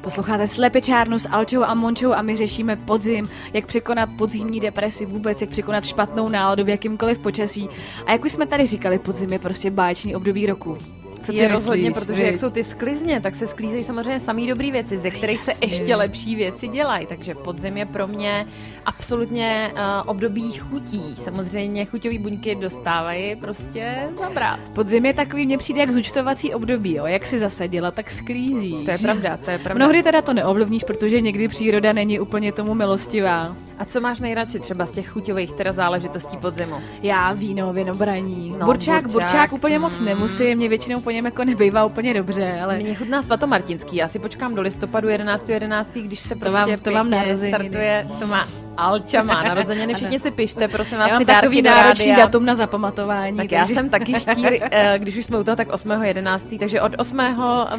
Posloucháte Slepečárnu s Alčou a Mončou a my řešíme podzim, jak překonat podzimní depresi vůbec, jak překonat špatnou náladu v jakýmkoliv počasí. A jak už jsme tady říkali, podzim je prostě báječný období roku. Co ty je myslíš, rozhodně, protože jak jsou ty sklizně, tak se sklízejí samozřejmě samý dobrý věci, ze kterých se ještě lepší věci dělají. Takže podzim je pro mě absolutně uh, období chutí. Samozřejmě chuťové buňky dostávají prostě zabrat. Podzim je takový, mně přijde jak zúčtovací období, jo. jak si zasadila, tak sklízí. To je pravda, to je pravda. Mnohdy teda to neovlivníš, protože někdy příroda není úplně tomu milostivá. A co máš nejradši třeba z těch chuťových teda záležitostí podzimu? Já víno, vinobraní. No, burčák, burčák, burčák úplně mm. moc nemusí, mě většinou po něm jako nebývá úplně dobře, ale... Mně chutná svatomartinský, já si počkám do listopadu 11. 11. když se prostě to vám, to vám startuje, to má Alča má narozeniny, všichni si pište, prosím vás, já ty takový náročný rádia. datum na zapamatování. Tak takže... já jsem taky štír, eh, když už jsme u toho, tak 8.11. Takže od 8.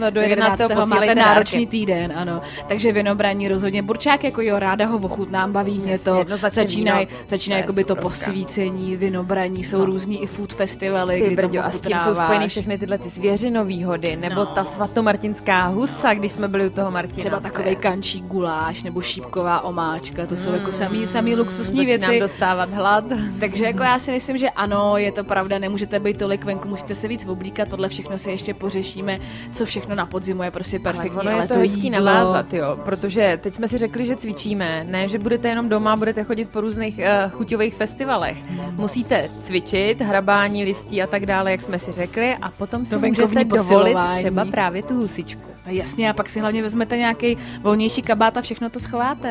do 11. 11. máte náročný dárky. týden, ano. Takže vinobraní rozhodně. Burčák jako jo, ráda ho ochutnám, baví mě to. Začínají začíná by to posvícení, vinobraní, jsou no. různý i food festivaly, Ty brďo, a s tím jsou spojeny všechny tyhle ty zvěřinový hody, nebo no. ta svatomartinská husa, když jsme byli u toho Martina. Třeba takový kančí guláš, nebo šípková omáčka, to jsou jako samý, samý luxusní Začínám věci. dostávat hlad. Takže jako já si myslím, že ano, je to pravda, nemůžete být tolik venku, musíte se víc oblíkat, tohle všechno si ještě pořešíme, co všechno na podzimu je prostě perfektní. Ale, ale je to, to hezký jídlo... navázat, jo, protože teď jsme si řekli, že cvičíme, ne, že budete jenom doma, budete chodit po různých uh, chuťových festivalech. Musíte cvičit, hrabání listí a tak dále, jak jsme si řekli, a potom si to můžete dovolit třeba právě tu husičku. Jasně, a pak si hlavně vezmete nějaký volnější kabát a všechno to schováte.